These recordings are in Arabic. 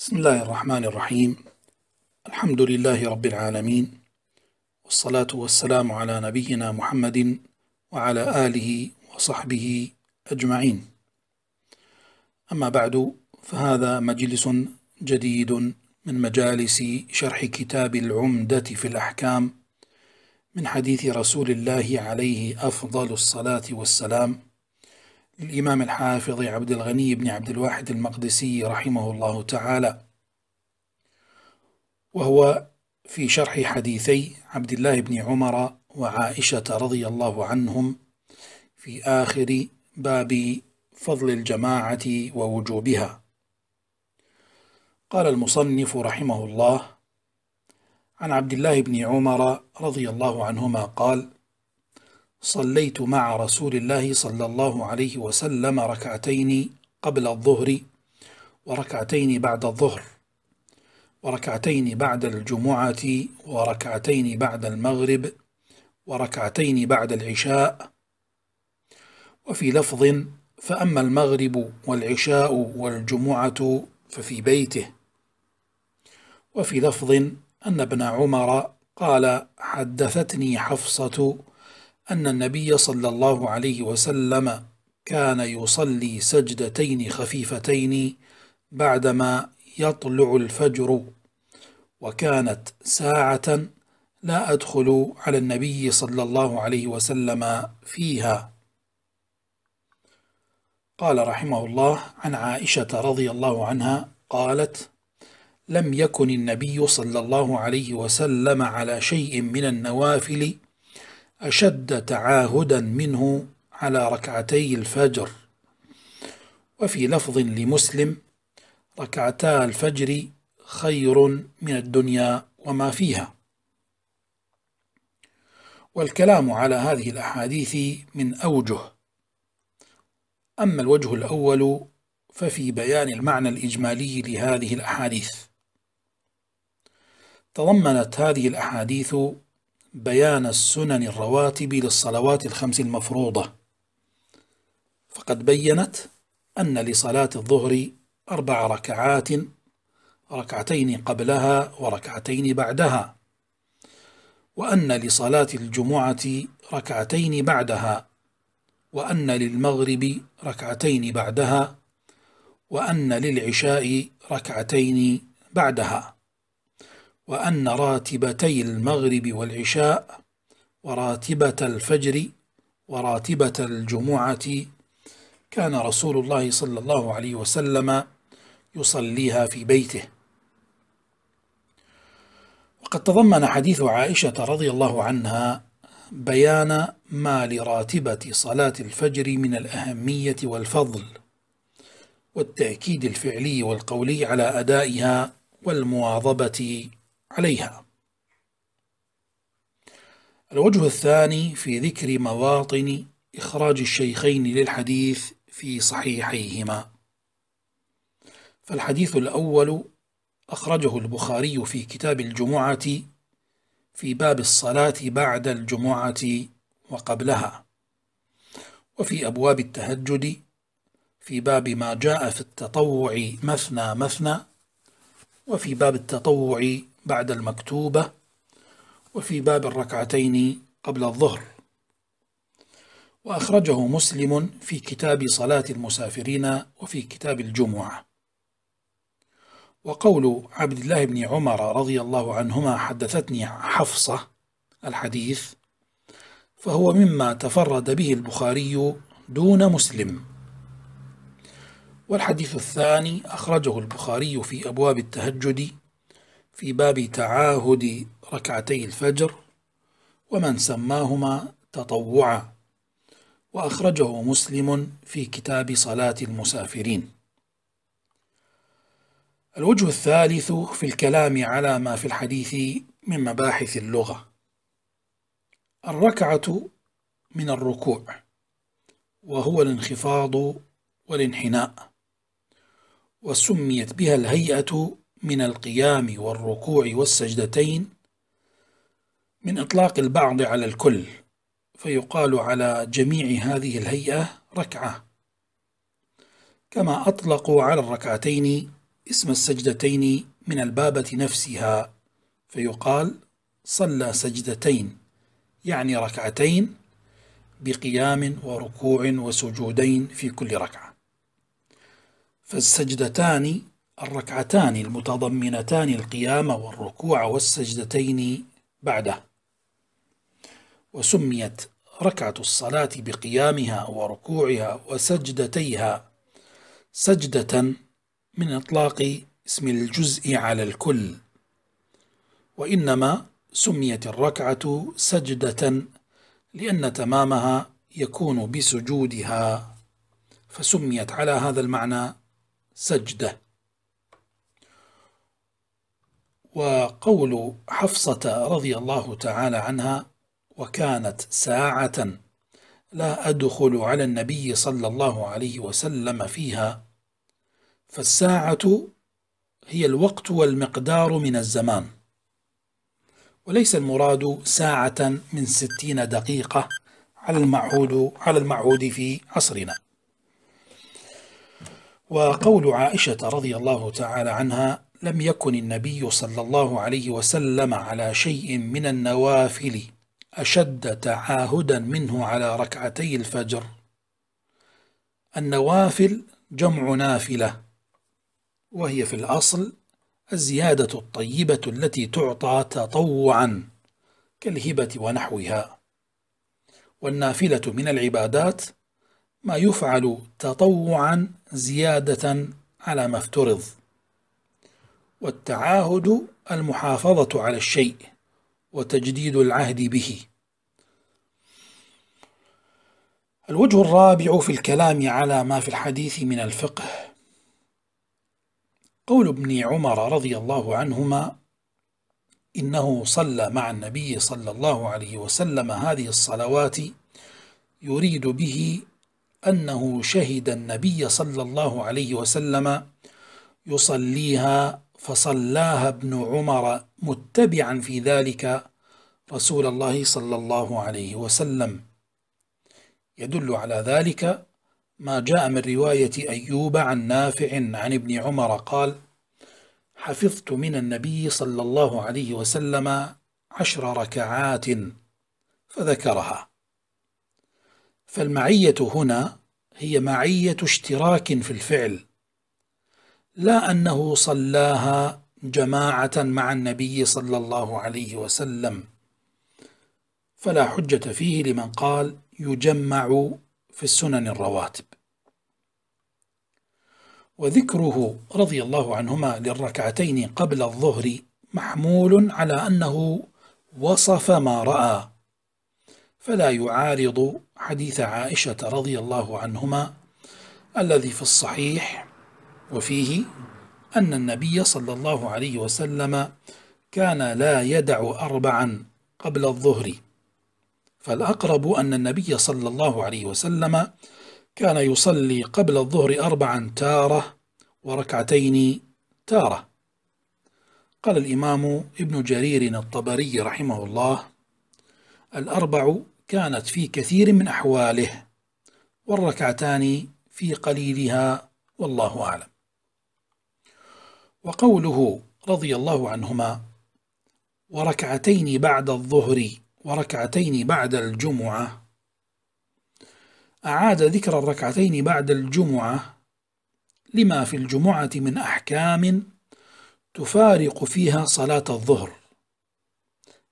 بسم الله الرحمن الرحيم. الحمد لله رب العالمين والصلاة والسلام على نبينا محمد وعلى آله وصحبه أجمعين. أما بعد فهذا مجلس جديد من مجالس شرح كتاب العمدة في الأحكام من حديث رسول الله عليه أفضل الصلاة والسلام. للإمام الحافظ عبد الغني بن عبد الواحد المقدسي رحمه الله تعالى وهو في شرح حديثي عبد الله بن عمر وعائشة رضي الله عنهم في آخر باب فضل الجماعة ووجوبها. قال المصنف رحمه الله عن عبد الله بن عمر رضي الله عنهما قال صليت مع رسول الله صلى الله عليه وسلم ركعتين قبل الظهر وركعتين بعد الظهر وركعتين بعد الجمعة وركعتين بعد المغرب وركعتين بعد العشاء. وفي لفظ فأما المغرب والعشاء والجمعة ففي بيته. وفي لفظ أن ابن عمر قال حدثتني حفصة أن النبي صلى الله عليه وسلم كان يصلي سجدتين خفيفتين بعدما يطلع الفجر وكانت ساعة لا أدخل على النبي صلى الله عليه وسلم فيها. قال رحمه الله عن عائشة رضي الله عنها قالت لم يكن النبي صلى الله عليه وسلم على شيء من النوافل أشد تعاهدا منه على ركعتي الفجر. وفي لفظ لمسلم ركعتا الفجر خير من الدنيا وما فيها. والكلام على هذه الأحاديث من أوجه. أما الوجه الأول ففي بيان المعنى الإجمالي لهذه الأحاديث. تضمنت هذه الأحاديث بيان السنن الرواتب للصلوات الخمس المفروضة. فقد بينت أن لصلاة الظهر أربع ركعات ركعتين قبلها وركعتين بعدها وأن لصلاة الجمعة ركعتين بعدها وأن للمغرب ركعتين بعدها وأن للعشاء ركعتين بعدها. وأن راتبتي المغرب والعشاء وراتبة الفجر وراتبة الجمعة. كان رسول الله صلى الله عليه وسلم يصليها في بيته. وقد تضمن حديث عائشة رضي الله عنها بيان ما لراتبة صلاة الفجر من الأهمية والفضل والتأكيد الفعلي والقولي على أدائها والمواظبة عليها. الوجه الثاني في ذكر مواطن إخراج الشيخين للحديث في صحيحيهما. فالحديث الأول أخرجه البخاري في كتاب الجمعة في باب الصلاة بعد الجمعة وقبلها وفي أبواب التهجد في باب ما جاء في التطوع مثنى مثنى وفي باب التطوع بعد المكتوبة وفي باب الركعتين قبل الظهر. وأخرجه مسلم في كتاب صلاة المسافرين وفي كتاب الجمعة. وقول عبد الله بن عمر رضي الله عنهما حدثتني حفصة الحديث فهو مما تفرد به البخاري دون مسلم. والحديث الثاني أخرجه البخاري في أبواب التهجد في باب تعاهد ركعتي الفجر ومن سماهما تطوعا. وأخرجه مسلم في كتاب صلاة المسافرين. الوجه الثالث في الكلام على ما في الحديث من مباحث اللغة. الركعة من الركوع وهو الانخفاض والانحناء وسميت بها الهيئة من القيام والركوع والسجدتين من إطلاق البعض على الكل فيقال على جميع هذه الهيئة ركعة. كما أطلقوا على الركعتين اسم السجدتين من البابة نفسها فيقال صلى سجدتين يعني ركعتين بقيام وركوع وسجودين في كل ركعة. فالسجدتان الركعتان المتضمنتان القيام والركوع والسجدتين بعده. وسميت ركعة الصلاة بقيامها وركوعها وسجدتيها سجدة من إطلاق اسم الجزء على الكل. وإنما سميت الركعة سجدة لأن تمامها يكون بسجودها. فسميت على هذا المعنى سجدة. وقول حفصة رضي الله تعالى عنها وكانت ساعة لا أدخل على النبي صلى الله عليه وسلم فيها فالساعة هي الوقت والمقدار من الزمان. وليس المراد ساعة من ستين دقيقة على المعهود على المعهود في عصرنا. وقول عائشة رضي الله تعالى عنها لم يكن النبي صلى الله عليه وسلم على شيء من النوافل أشد تعاهدا منه على ركعتي الفجر. النوافل جمع نافلة وهي في الأصل الزيادة الطيبة التي تعطى تطوعا كالهبة ونحوها. والنافلة من العبادات ما يفعل تطوعا زيادة على ما افترض. والتعاهد المحافظة على الشيء وتجديد العهد به. الوجه الرابع في الكلام على ما في الحديث من الفقه. قول ابن عمر رضي الله عنهما إنه صلى مع النبي صلى الله عليه وسلم هذه الصلوات يريد به أنه شهد النبي صلى الله عليه وسلم يصليها فصلاها ابن عمر متبعا في ذلك رسول الله صلى الله عليه وسلم. يدل على ذلك ما جاء من رواية أيوب عن نافع عن ابن عمر قال حفظت من النبي صلى الله عليه وسلم عشر ركعات فذكرها. فالمعية هنا هي معية اشتراك في الفعل لا أنه صلاها جماعة مع النبي صلى الله عليه وسلم. فلا حجة فيه لمن قال يجمع في السنن الرواتب. وذكره رضي الله عنهما للركعتين قبل الظهر محمول على أنه وصف ما رأى. فلا يعارض حديث عائشة رضي الله عنهما الذي في الصحيح وفيه أن النبي صلى الله عليه وسلم كان لا يدع أربعا قبل الظهر. فالأقرب أن النبي صلى الله عليه وسلم كان يصلي قبل الظهر أربعا تارة وركعتين تارة. قال الإمام ابن جرير الطبري رحمه الله الأربع كانت في كثير من أحواله والركعتان في قليلها والله أعلم. وقوله رضي الله عنهما وركعتين بعد الظهر وركعتين بعد الجمعة. أعاد ذكر الركعتين بعد الجمعة لما في الجمعة من أحكام تفارق فيها صلاة الظهر.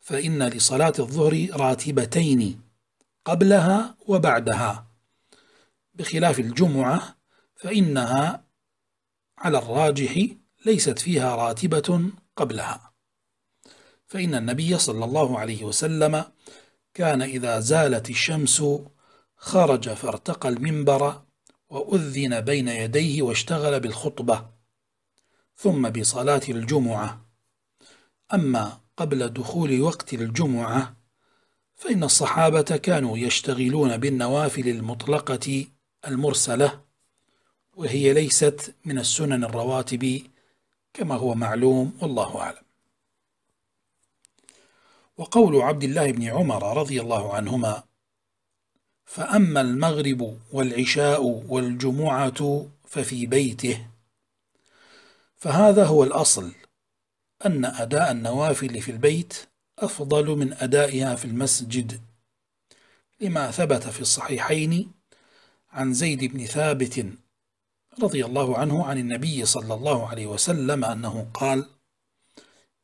فإن لصلاة الظهر راتبتين قبلها وبعدها. بخلاف الجمعة فإنها على الراجح ليست فيها راتبة قبلها. فإن النبي صلى الله عليه وسلم كان إذا زالت الشمس خرج فارتقى المنبر وأذن بين يديه واشتغل بالخطبة ثم بصلاة الجمعة. أما قبل دخول وقت الجمعة فإن الصحابة كانوا يشتغلون بالنوافل المطلقة المرسلة وهي ليست من السنن الرواتب كما هو معلوم والله أعلم. وقول عبد الله بن عمر رضي الله عنهما فأما المغرب والعشاء والجمعة ففي بيته فهذا هو الأصل أن أداء النوافل في البيت أفضل من أدائها في المسجد لما ثبت في الصحيحين عن زيد بن ثابت رضي الله عنه عن النبي صلى الله عليه وسلم أنه قال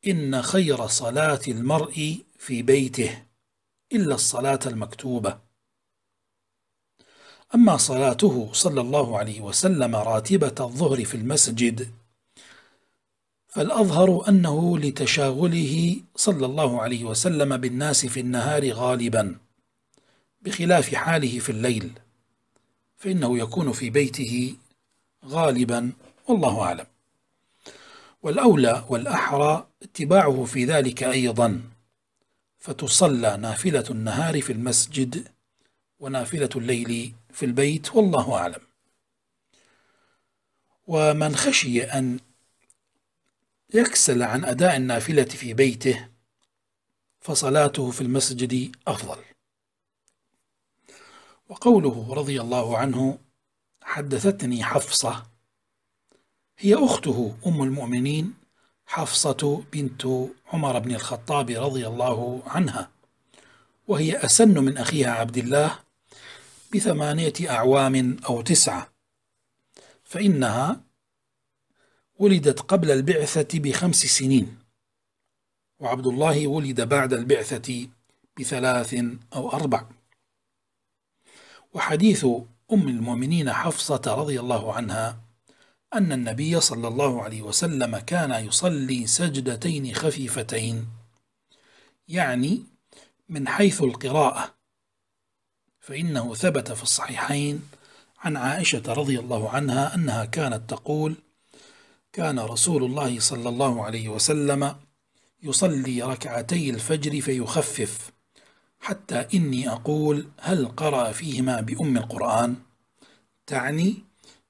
إن خير صلاة المرء في بيته إلا الصلاة المكتوبة. أما صلاته صلى الله عليه وسلم راتبة الظهر في المسجد فالأظهر أنه لتشاغله صلى الله عليه وسلم بالناس في النهار غالبا بخلاف حاله في الليل فإنه يكون في بيته غالبا والله أعلم. والأولى والأحرى اتباعه في ذلك أيضا. فتصلى نافلة النهار في المسجد ونافلة الليل في البيت والله أعلم. ومن خشي أن يكسل عن أداء النافلة في بيته فصلاته في المسجد أفضل. وقوله رضي الله عنه حدثتني حفصة. هي أخته أم المؤمنين حفصة بنت عمر بن الخطاب رضي الله عنها وهي أسن من أخيها عبد الله بثمانية أعوام أو تسعة فإنها ولدت قبل البعثة بخمس سنين وعبد الله ولد بعد البعثة بثلاث أو أربع. وحديث أم المؤمنين حفصة رضي الله عنها أن النبي صلى الله عليه وسلم كان يصلي سجدتين خفيفتين يعني من حيث القراءة فإنه ثبت في الصحيحين عن عائشة رضي الله عنها أنها كانت تقول كان رسول الله صلى الله عليه وسلم يصلي ركعتي الفجر فيخفف حتى إني أقول هل قرأ فيهما بأم القرآن؟ تعني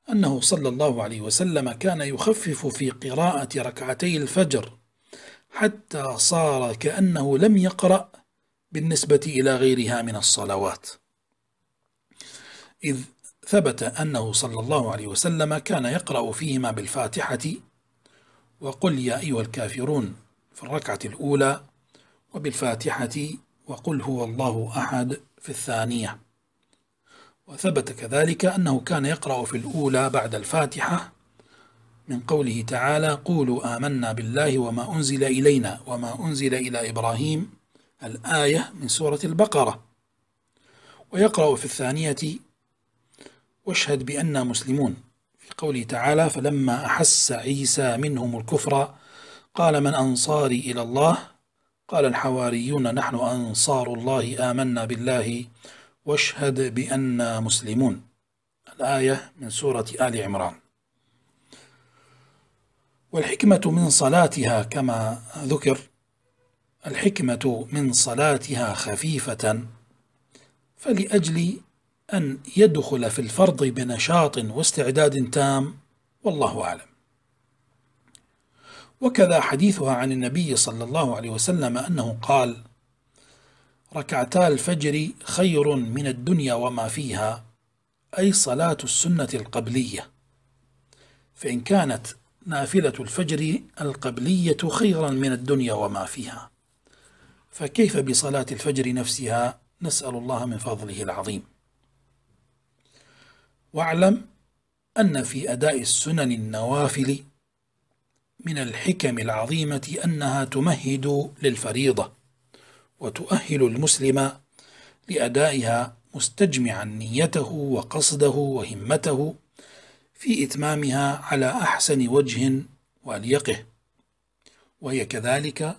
أنه صلى الله عليه وسلم كان يخفف في قراءة ركعتي الفجر حتى صار كأنه لم يقرأ بالنسبة إلى غيرها من الصلوات. إذ ثبت أنه صلى الله عليه وسلم كان يقرأ فيهما بالفاتحة وقل يا أيها الكافرون في الركعة الأولى وبالفاتحة وقل هو الله أحد في الثانية. وثبت كذلك أنه كان يقرأ في الأولى بعد الفاتحة من قوله تعالى قولوا آمنا بالله وما أنزل إلينا وما أنزل إلى إبراهيم الآية من سورة البقرة. ويقرأ في الثانية واشهد بأننا مسلمون في قوله تعالى فلما أحس عيسى منهم الكفر قال من أنصاري إلى الله قال الحواريون نحن أنصار الله آمنا بالله واشهد بأننا مسلمون. الآية من سورة آل عمران. والحكمة من صلاتها كما ذكر الحكمة من صلاتها خفيفة فلأجل أن يدخل في الفرض بنشاط واستعداد تام والله أعلم. وكذا حديثها عن النبي صلى الله عليه وسلم أنه قال ركعتا الفجر خير من الدنيا وما فيها أي صلاة السنة القبلية. فإن كانت نافلة الفجر القبلية خيرا من الدنيا وما فيها. فكيف بصلاة الفجر نفسها؟ نسأل الله من فضله العظيم. واعلم أن في أداء السنن النوافل من الحكم العظيمة أنها تمهد للفريضة وتؤهل المسلم لأدائها مستجمعا نيته وقصده وهمته في إتمامها على أحسن وجه وأليقه وهي كذلك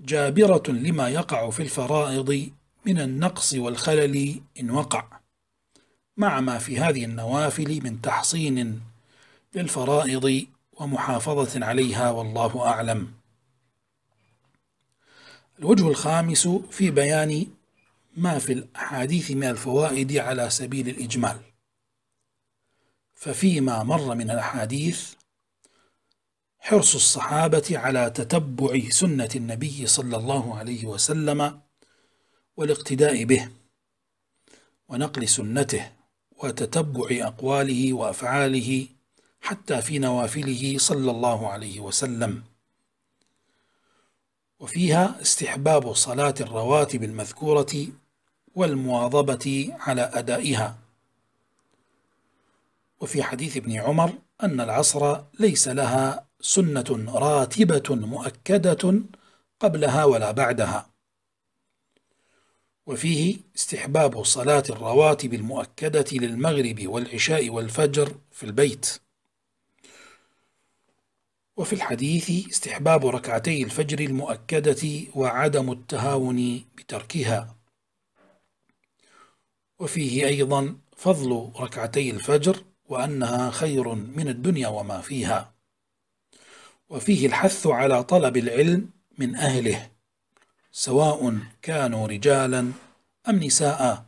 جابرة لما يقع في الفرائض من النقص والخلل إن وقع مع ما في هذه النوافل من تحصين للفرائض ومحافظة عليها والله أعلم. الوجه الخامس في بيان ما في الأحاديث من الفوائد على سبيل الإجمال. ففيما مر من الأحاديث حرص الصحابة على تتبع سنة النبي صلى الله عليه وسلم والاقتداء به ونقل سنته وتتبع أقواله وأفعاله حتى في نوافله صلى الله عليه وسلم. وفيها استحباب صلاة الرواتب المذكورة والمواظبة على أدائها. وفي حديث ابن عمر أن العصر ليس لها سنة راتبة مؤكدة قبلها ولا بعدها. وفيه استحباب صلاة الرواتب المؤكدة للمغرب والعشاء والفجر في البيت. وفي الحديث استحباب ركعتي الفجر المؤكدة وعدم التهاون بتركها. وفيه أيضا فضل ركعتي الفجر وأنها خير من الدنيا وما فيها. وفيه الحث على طلب العلم من أهله سواء كانوا رجالا أم نساء.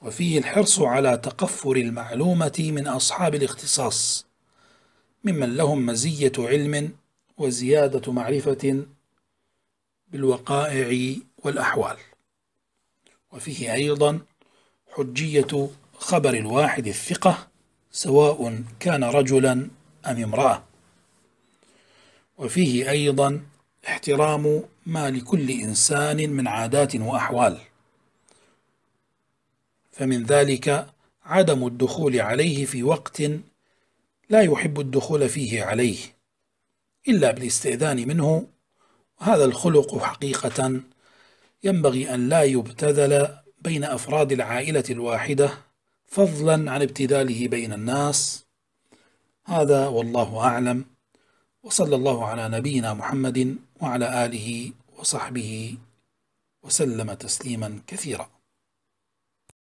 وفيه الحرص على تقفر المعلومة من أصحاب الاختصاص ممن لهم مزية علم وزيادة معرفة بالوقائع والأحوال. وفيه أيضا حجية خبر الواحد الثقة سواء كان رجلا أم امرأة. وفيه أيضا احترام ما لكل إنسان من عادات وأحوال. فمن ذلك عدم الدخول عليه في وقت لا يحب الدخول فيه عليه إلا بالاستئذان منه. وهذا الخلق حقيقة ينبغي أن لا يبتذل بين أفراد العائلة الواحدة فضلا عن ابتذاله بين الناس. هذا والله أعلم. وصلى الله على نبينا محمد وعلى آله وصحبه وسلم تسليما كثيرا.